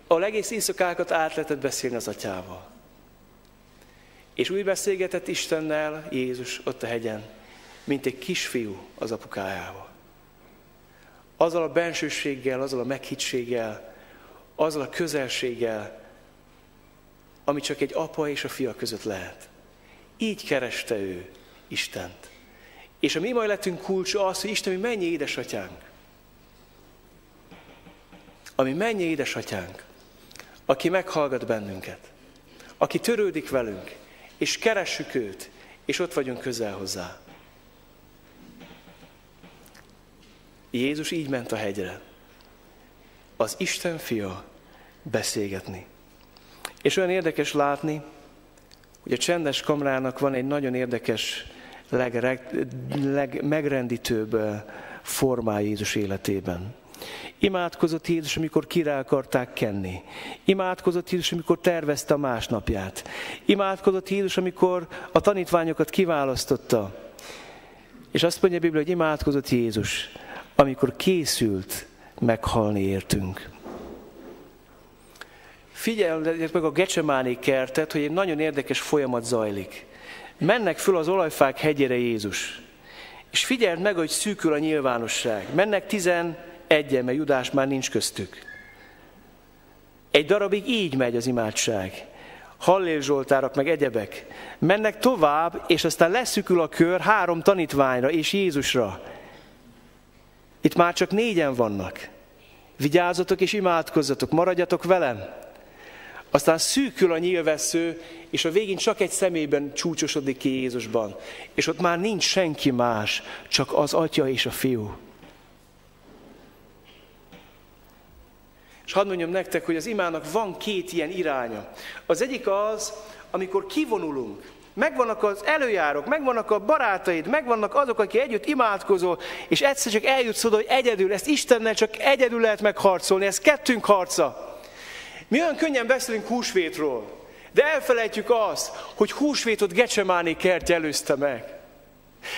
ahol egész éjszakákat át lehetett beszélni az atyával. És úgy beszélgetett Istennel Jézus ott a hegyen, mint egy kisfiú az apukájával. Azzal a bensőséggel, azzal a meghittséggel, azzal a közelséggel, ami csak egy apa és a fia között lehet. Így kereste ő Istent. És a mi mai lettünk kulcsa az, hogy Isten, mi mennyi édesatyánk. Ami mennyi édesatyánk, aki meghallgat bennünket, aki törődik velünk, és keressük őt, és ott vagyunk közel hozzá. Jézus így ment a hegyre. Az Isten fia beszélgetni. És olyan érdekes látni, hogy a csendes kamrának van egy nagyon érdekes, legmegrendítőbb formája Jézus életében. Imádkozott Jézus, amikor kire akarták kenni. Imádkozott Jézus, amikor tervezte a másnapját. Imádkozott Jézus, amikor a tanítványokat kiválasztotta. És azt mondja a Biblia, hogy imádkozott Jézus, amikor készült meghalni értünk. Figyeljétek meg a Gecsemáni kertet, hogy egy nagyon érdekes folyamat zajlik. Mennek föl az olajfák hegyére Jézus. És figyeld meg, hogy szűkül a nyilvánosság. Mennek tizenegyen, mert Judás már nincs köztük. Egy darabig így megy az imádság. Hallél Zsoltárak, meg egyebek. Mennek tovább, és aztán leszükül a kör három tanítványra és Jézusra. Itt már csak négyen vannak. Vigyázzatok és imádkozzatok, maradjatok velem. Aztán szűkül a nyilvessző, és a végén csak egy szemében csúcsosodik ki Jézusban. És ott már nincs senki más, csak az atya és a fiú. És hadd mondjam nektek, hogy az imának van két ilyen iránya. Az egyik az, amikor kivonulunk, megvannak az előjárok, megvannak a barátaid, megvannak azok, akik együtt imádkozol, és egyszer csak eljutsz oda, hogy egyedül, ezt Istennel csak egyedül lehet megharcolni, ez kettünk harca. Mi olyan könnyen beszélünk húsvétról, de elfelejtjük azt, hogy húsvétot Gecsemáni kertje előzte meg.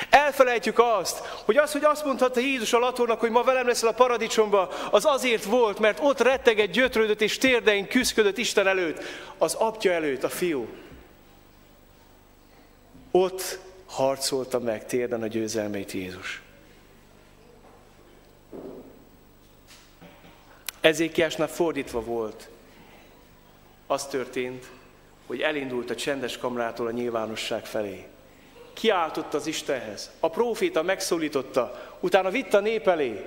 Elfelejtjük azt, hogy az, hogy azt mondhatta Jézus a latornak, hogy ma velem leszel a paradicsomba, az azért volt, mert ott retteget, gyötrődött és térdein küzdködött Isten előtt, az apja előtt, a fiú. Ott harcolta meg térden a győzelmeit Jézus. Ezékiásnál fordítva volt. Az történt, hogy elindult a csendes kamrától a nyilvánosság felé. Kiáltott az Istenhez. A próféta megszólította, utána vitt a nép elé,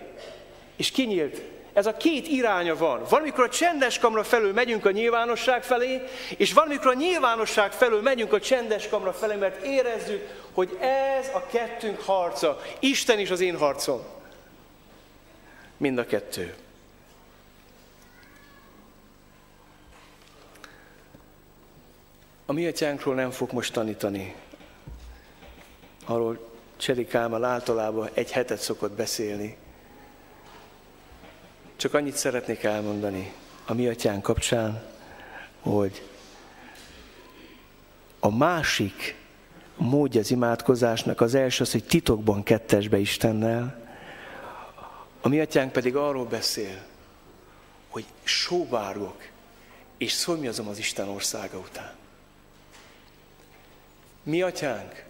és kinyílt ez a két iránya van. Valamikor a csendes kamra felől megyünk a nyilvánosság felé, és valamikor a nyilvánosság felől megyünk a csendes kamra felé, mert érezzük, hogy ez a kettőnk harca. Isten is az én harcom. Mind a kettő. A mi atyánkról nem fog most tanítani. Arról Cseri Kálmán általában egy hetet szokott beszélni. Csak annyit szeretnék elmondani a mi atyán kapcsán, hogy a másik módja az imádkozásnak az első az, hogy titokban kettesbe Istennel, a mi atyánk pedig arról beszél, hogy sóvárgok, és szomjazom az Isten országa után. Mi atyánk,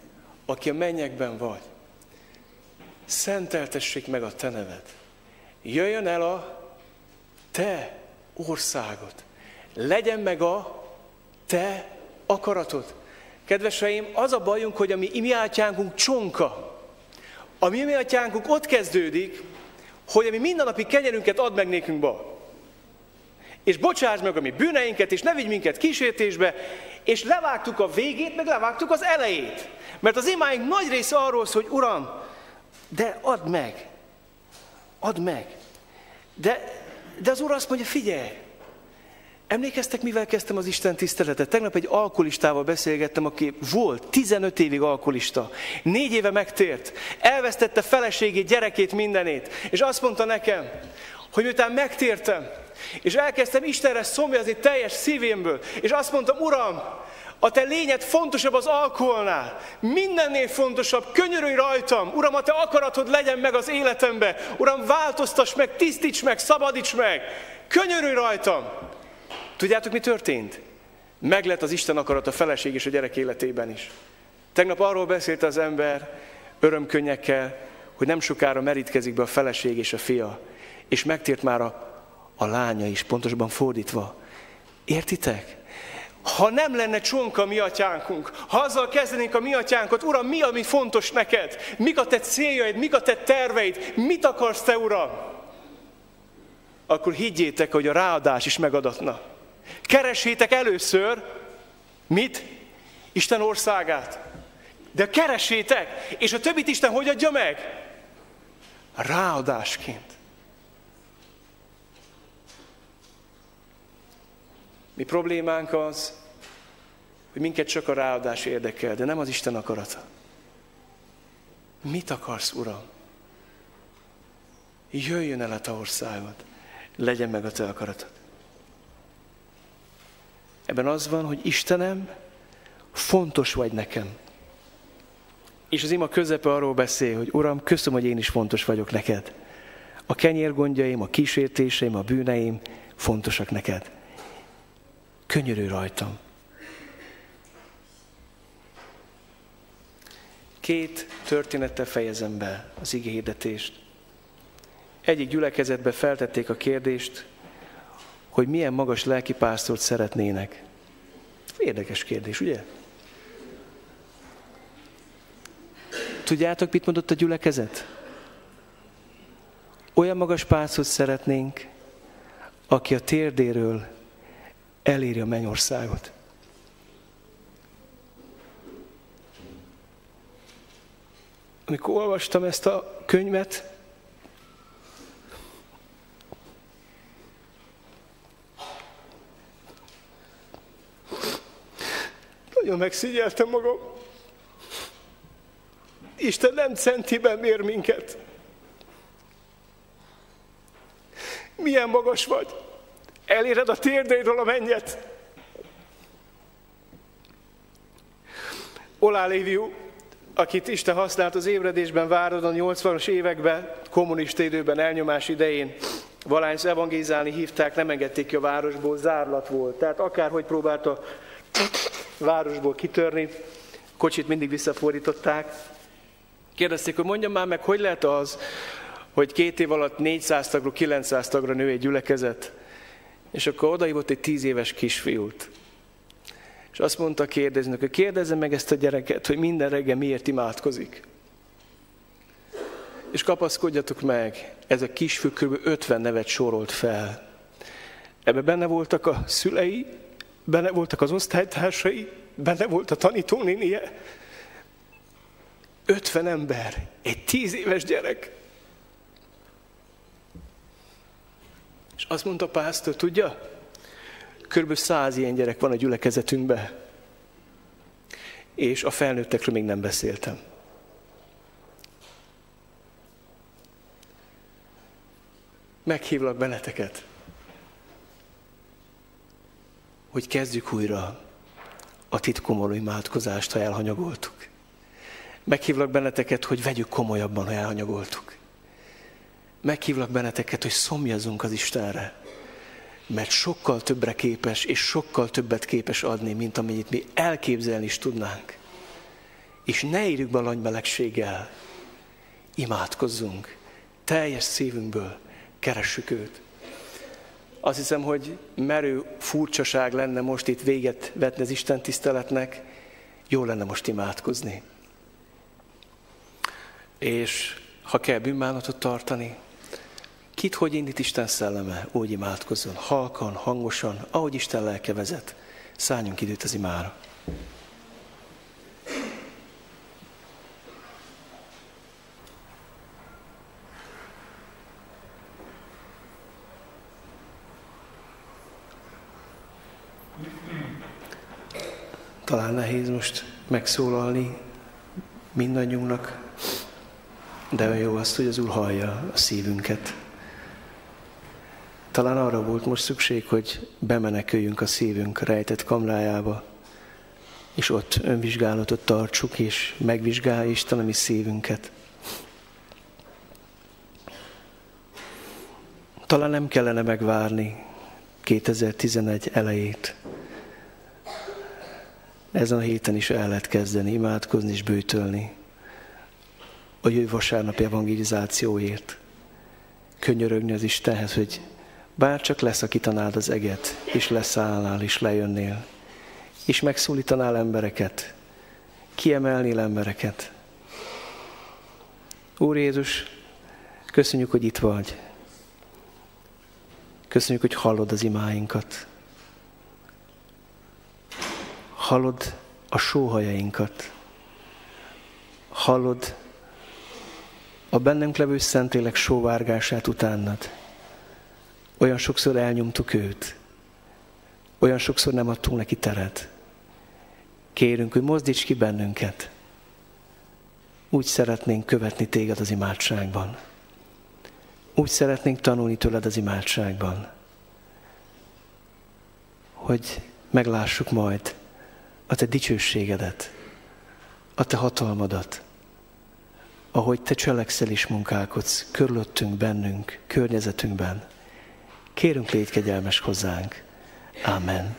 aki a mennyekben vagy, szenteltessék meg a te neved. Jöjjön el a te országod. Legyen meg a te akaratod. Kedveseim, az a bajunk, hogy a mi imiátyánkunk csonka. A mi imiátyánkunk ott kezdődik, hogy a mi mindennapi kenyerünket ad meg nékünk ba. És bocsáss meg a mi bűneinket, és ne vigy minket kísértésbe, és levágtuk a végét, meg levágtuk az elejét. Mert az imáink nagy része arról szól, hogy Uram, de add meg, add meg. De de az Úr azt mondja, figyelj, Emlékeztek, mivel kezdtem az Isten tiszteletet? Tegnap egy alkoholistával beszélgettem, aki volt 15 évig alkoholista. Négy éve megtért. Elvesztette feleségét, gyerekét, mindenét. És azt mondta nekem, hogy miután megtértem, és elkezdtem Istenre szomjazni teljes szívémből, és azt mondtam, Uram, a te lényed fontosabb az alkoholnál. Mindennél fontosabb. Könyörülj rajtam. Uram, a te akaratod legyen meg az életembe. Uram, változtass meg, tisztíts meg, szabadíts meg. Könyörülj rajtam. Tudjátok, mi történt? Meg lett az Isten akarat a feleség és a gyerek életében is. Tegnap arról beszélt az ember örömkönnyekkel, hogy nem sokára merítkezik be a feleség és a fia. És megtért már a, a lánya is, pontosabban fordítva. Értitek? ha nem lenne csonka mi atyánkunk, ha azzal kezdenénk a mi atyánkot, Uram, mi, ami fontos neked? Mik a te céljaid, mik a te terveid, mit akarsz te, Uram? Akkor higgyétek, hogy a ráadás is megadatna. Keresétek először, mit? Isten országát. De keresétek, és a többit Isten hogy adja meg? Ráadásként. Mi problémánk az, hogy minket csak a ráadás érdekel, de nem az Isten akarata. Mit akarsz, Uram? Jöjjön el a te országod, legyen meg a te akaratod. Ebben az van, hogy Istenem, fontos vagy nekem. És az ima közepe arról beszél, hogy Uram, köszönöm, hogy én is fontos vagyok neked. A kenyérgondjaim, a kísértéseim, a bűneim fontosak neked. Könyörű rajtam. Két történettel fejezem be az igéhirdetést. Egyik gyülekezetbe feltették a kérdést, hogy milyen magas lelkipásztort szeretnének. Érdekes kérdés, ugye? Tudjátok, mit mondott a gyülekezet? Olyan magas pásztort szeretnénk, aki a térdéről eléri a mennyországot. Amikor olvastam ezt a könyvet, nagyon megszígyeltem magam. Isten nem centiben mér minket. Milyen magas vagy? Eléred a térdeidről a mennyet. Olá Léviú, akit Isten használt az ébredésben várod a 80-as években, kommunista időben, elnyomás idején, valánysz evangézálni hívták, nem engedték ki a városból, zárlat volt. Tehát akárhogy próbálta városból kitörni, kocsit mindig visszafordították. Kérdezték, hogy mondjam már meg, hogy lehet az, hogy két év alatt 400 tagról 900 tagra nő egy gyülekezet, és akkor odahívott egy 10 éves kisfiút. És azt mondta kérdezni, hogy kérdezze meg ezt a gyereket, hogy minden reggel miért imádkozik. És kapaszkodjatok meg, ez a kisfiú kb. 50 nevet sorolt fel. Ebben benne voltak a szülei, benne voltak az osztálytársai, benne volt a tanítónénie. 50 ember, egy 10 éves gyerek. És azt mondta a pásztor, tudja, Körülbelül száz ilyen gyerek van a gyülekezetünkben, és a felnőttekről még nem beszéltem. Meghívlak benneteket, hogy kezdjük újra a titkomoló imádkozást, ha elhanyagoltuk. Meghívlak benneteket, hogy vegyük komolyabban, ha elhanyagoltuk. Meghívlak benneteket, hogy szomjazunk az Istenre mert sokkal többre képes, és sokkal többet képes adni, mint amennyit mi elképzelni is tudnánk. És ne írjuk be a melegséggel, imádkozzunk, teljes szívünkből keressük őt. Azt hiszem, hogy merő furcsaság lenne most itt véget vetni az Isten tiszteletnek, jó lenne most imádkozni. És ha kell bűnbánatot tartani, Kit hogy indít Isten szelleme, úgy imádkozzon, halkan, hangosan, ahogy Isten lelke vezet. Szálljunk időt az imára. Talán nehéz most megszólalni mindannyiunknak, de olyan jó azt, hogy az Úr hallja a szívünket. Talán arra volt most szükség, hogy bemeneküljünk a szívünk rejtett kamrájába, és ott önvizsgálatot tartsuk, és megvizsgálja Isten a mi szívünket. Talán nem kellene megvárni 2011 elejét. Ezen a héten is el lehet kezdeni imádkozni és bőtölni a jövő vasárnapi evangelizációért. Könyörögni az Istenhez, hogy bár csak leszakítanád az eget, és leszállnál, és lejönnél, és megszólítanál embereket, kiemelnél embereket. Úr Jézus, köszönjük, hogy itt vagy. Köszönjük, hogy hallod az imáinkat. Hallod a sóhajainkat. Hallod a bennünk levő Szentlélek sóvárgását utánad. Olyan sokszor elnyomtuk őt. Olyan sokszor nem adtunk neki teret. Kérünk, hogy mozdíts ki bennünket. Úgy szeretnénk követni téged az imádságban. Úgy szeretnénk tanulni tőled az imádságban, hogy meglássuk majd a te dicsőségedet, a te hatalmadat, ahogy te cselekszel és munkálkodsz körülöttünk, bennünk, környezetünkben. Kérünk légy kegyelmes hozzánk. Amen.